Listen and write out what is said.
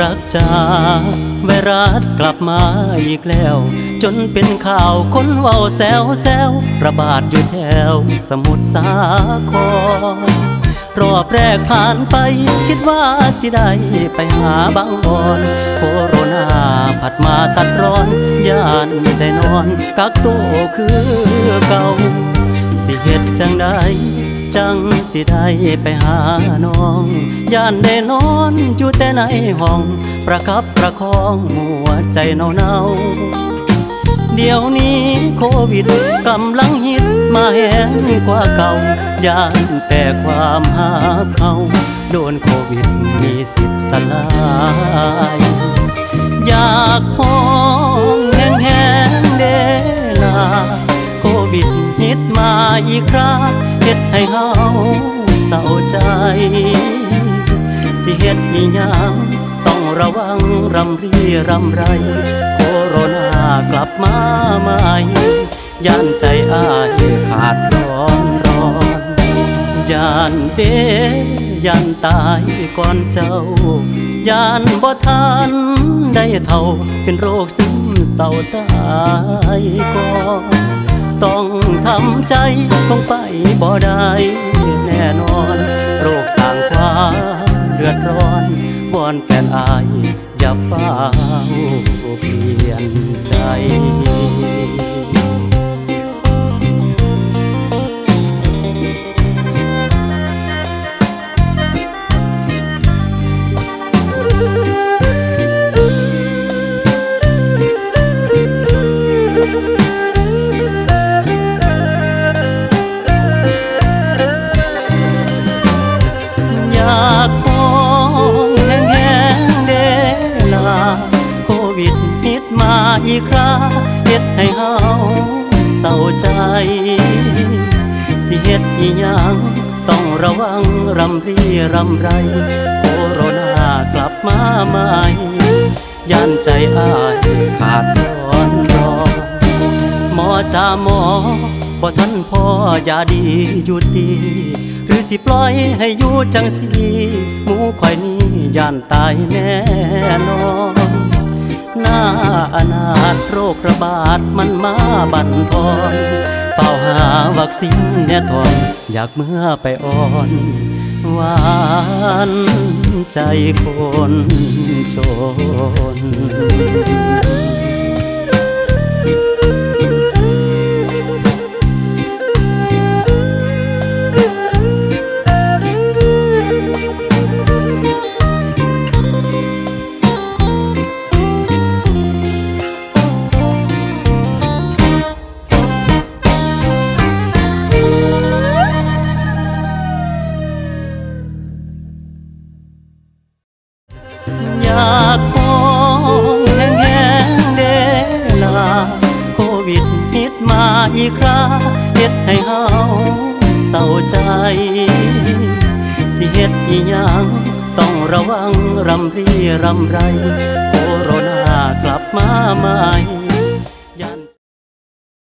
รักจาไวรัสกลับมาอีกแล้ว จนเป็นข่าวคนเว้าแซวแซวระบาดอยู่แถวสมุทรสาครรอบแรกผ่านไปคิดว่าสิได้ไปหาบางบอนโคโรนาผัดมาตัดร้อนยานได้นอน กักตัวคือเก่าสิเหตุจังใด จังสิได้ไปหาน้อง ย่านได้นอนอยู่แต่ในห้อง ประคับประคองหัวใจเนาเนาเดี๋ยวนี้โควิดกำลังฮิตมาแหงกว่าเก่า ย่านแต่ความหาเขา โดนโควิดมีสิทธิ์สลายอยากห้องแห้งแห้งเดลา โควิดฮิตมาอีกคราเฮ็ด ให้เฮาเศร้าใจ สิเฮ็ดมีหยังต้องระวังรำรีรำไร โคโรนากลับมาใหม่ย่านใจอ้ายขาดร้อนร้อนย่านเดย่านตายก่อนเจ้าย่านบ่ทันได้เท่าเป็นโรคซึมเศร้าตายก่อนำใจคงไปบ่ได้แน่นอน โรคสางความเดือดร้อนวอนแฟนอายอย่าเฝ้าเปลี่ยนใจ อีกคราเฮ็ดให้เฮาเศร้าใจ สิเฮ็ดอีหยังต้องระวังรำรีรำไร โคโรนากลับมาใหม่ย่านใจอ้ายขาดร้อนรอหมอจ้าหมอบ่ทันพ่อยาดีอยู่ดีหรือสิปล่อยให้อยู่จังสีหมูข่อยนี้ย่านตายแน่นอน หน้าอนาถโรคระบาดมันมาบั่นทอนเฝ้าหาวัคซีนแน่ทอนอยากเมื่อไปอ่อนหวานใจคนจน อยากมองแห้งแห้งเดลาโควิดฮิตมาอีกคราเฮ็ดให้เฮาเศร้าใจ สิเฮ็ดอีหยังต้องระวังรำรีรำไร โคโรนากลับมาใหม่